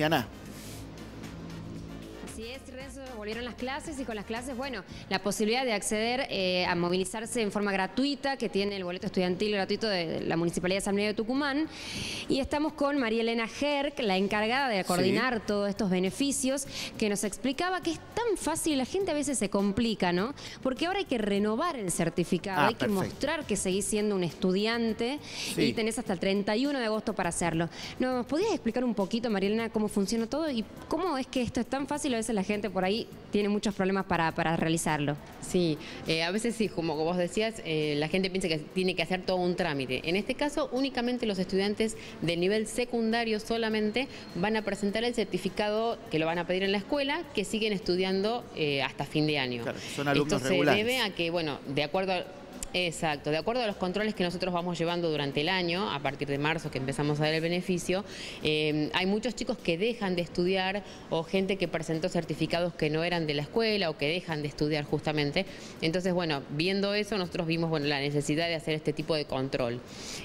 Luciana. Así es, Renzo, volvieron las clases y con las clases, bueno, la posibilidad de acceder eh, a movilizarse en forma gratuita, que tiene el boleto estudiantil gratuito de la Municipalidad de San Miguel de Tucumán. Y estamos con María Elena Herc, la encargada de coordinar todos estos beneficios, que nos explicaba que es tan fácil, la gente a veces se complica, ¿no? Porque ahora hay que renovar el certificado, Ah, hay que mostrar que seguís siendo un estudiante Sí. y tenés hasta el 31 de agosto para hacerlo. ¿Nos podías explicar un poquito, María Elena, cómo funciona todo y cómo es que esto es tan fácil? A veces la gente por ahí tiene muchos problemas para, para realizarlo. Sí, eh, a veces sí, como vos decías, eh, la gente piensa que tiene que hacer todo un trámite. En este caso, únicamente los estudiantes del nivel secundario solamente van a presentar el certificado que lo van a pedir en la escuela, que siguen estudiando eh, hasta fin de año. Claro, son alumnos Esto regulares. se debe a que, bueno, de acuerdo a... Exacto, de acuerdo a los controles que nosotros vamos llevando durante el año, a partir de marzo que empezamos a dar el beneficio, eh, hay muchos chicos que dejan de estudiar o gente que presentó certificados que no eran de la escuela o que dejan de estudiar justamente. Entonces, bueno, viendo eso, nosotros vimos bueno, la necesidad de hacer este tipo de control.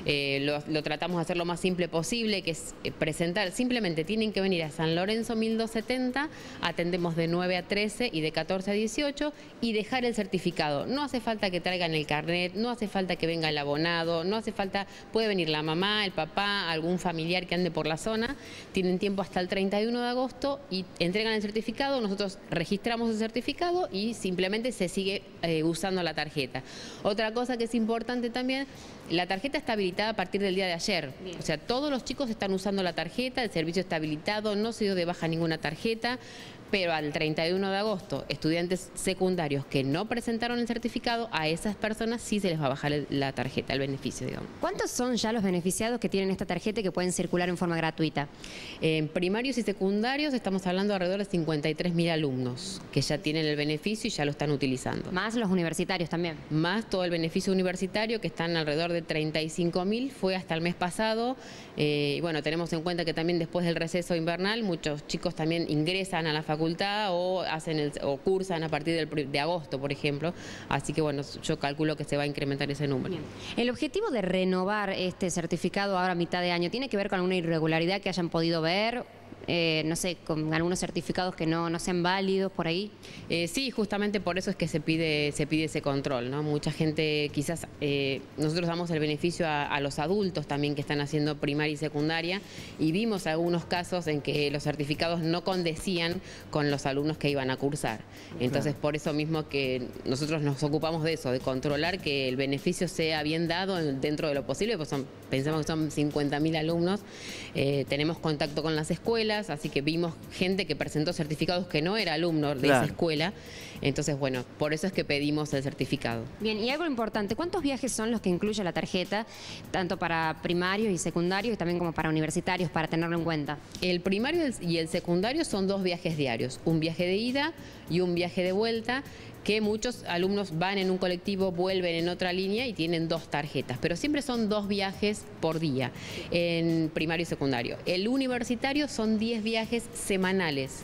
Eh, lo, lo tratamos de hacer lo más simple posible, que es eh, presentar, simplemente tienen que venir a San Lorenzo 1270, atendemos de 9 a 13 y de 14 a 18 y dejar el certificado. No hace falta que traigan el carnet, no hace falta que venga el abonado, no hace falta, puede venir la mamá, el papá, algún familiar que ande por la zona, tienen tiempo hasta el 31 de agosto y entregan el certificado, nosotros registramos el certificado y simplemente se sigue eh, usando la tarjeta. Otra cosa que es importante también, la tarjeta está habilitada a partir del día de ayer, o sea, todos los chicos están usando la tarjeta, el servicio está habilitado, no se dio de baja ninguna tarjeta, pero al 31 de agosto, estudiantes secundarios que no presentaron el certificado, a esas personas sí se les va a bajar la tarjeta, el beneficio, digamos. ¿Cuántos son ya los beneficiados que tienen esta tarjeta y que pueden circular en forma gratuita? En primarios y secundarios estamos hablando de alrededor de 53.000 alumnos que ya tienen el beneficio y ya lo están utilizando. Más los universitarios también. Más todo el beneficio universitario, que están alrededor de 35.000, fue hasta el mes pasado. Eh, y bueno, tenemos en cuenta que también después del receso invernal, muchos chicos también ingresan a la facultad o, hacen el- o cursan a partir del de agosto, por ejemplo. Así que bueno, yo calculo que se va a incrementar ese número. El objetivo de renovar este certificado ahora a mitad de año tiene que ver con alguna irregularidad que hayan podido ver, Eh, no sé, con algunos certificados que no, no sean válidos por ahí. Eh, sí, justamente por eso es que se pide, se pide ese control, ¿no? Mucha gente, quizás eh, nosotros damos el beneficio a, a los adultos también que están haciendo primaria y secundaria y vimos algunos casos en que los certificados no condecían con los alumnos que iban a cursar. Entonces, por eso mismo que nosotros nos ocupamos de eso, de controlar que el beneficio sea bien dado en- dentro de lo posible, pues son, pensamos que son 50.000 alumnos, tenemos contacto con las escuelas, así que vimos gente que presentó certificados que no era alumno de Claro. esa escuela, entonces bueno, por eso es que pedimos el certificado. Bien, y algo importante, ¿cuántos viajes son los que incluye la tarjeta, tanto para primarios y secundarios y también como para universitarios, para tenerlo en cuenta? El primario y el secundario son dos viajes diarios, un viaje de ida y un viaje de vuelta, que muchos alumnos van en un colectivo, vuelven en otra línea y tienen dos tarjetas, pero siempre son dos viajes por día en primario y secundario. El universitario son 10 viajes semanales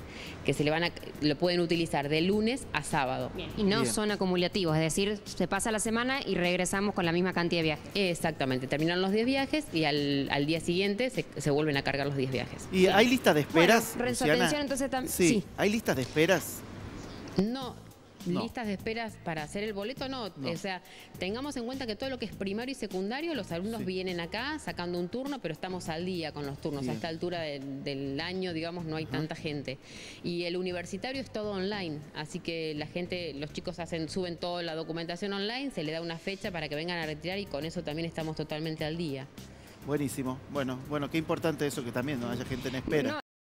que se le van a, lo pueden utilizar de lunes a sábado. Y no Bien. son acumulativos, es decir, se pasa la semana y regresamos con la misma cantidad de viajes. Exactamente, terminan los 10 viajes y al, al día siguiente se, se vuelven a cargar los 10 viajes. ¿Y hay listas de esperas? Bueno, Renzo, atención, entonces tam- sí, sí. ¿hay listas de esperas? No, No. listas de esperas para hacer el boleto, no. No. O sea, tengamos en cuenta que todo lo que es primario y secundario, los alumnos Sí. vienen acá sacando un turno, pero estamos al día con los turnos. Bien. A esta altura de- del año, digamos, no hay tanta gente. Y el universitario es todo online, así que la gente, los chicos hacen, suben toda la documentación online, se le da una fecha para que vengan a retirar y con eso también estamos totalmente al día. Buenísimo. Bueno, bueno, qué importante eso que también no haya gente en espera. No,